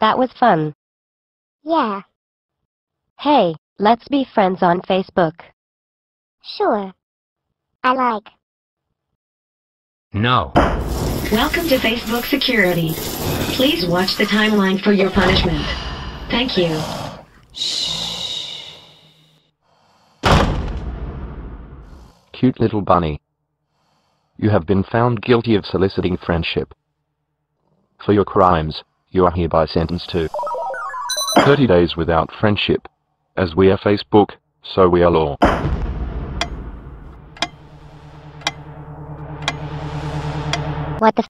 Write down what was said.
That was fun. Yeah, Hey, let's be friends on Facebook. sure. I like. No. Welcome to Facebook Security. Please watch the timeline for your punishment. Thank you. Shh. Cute little bunny. You have been found guilty of soliciting friendship. For your crimes, you are hereby sentenced to 30 days without friendship. As we are Facebook, so we are law. What the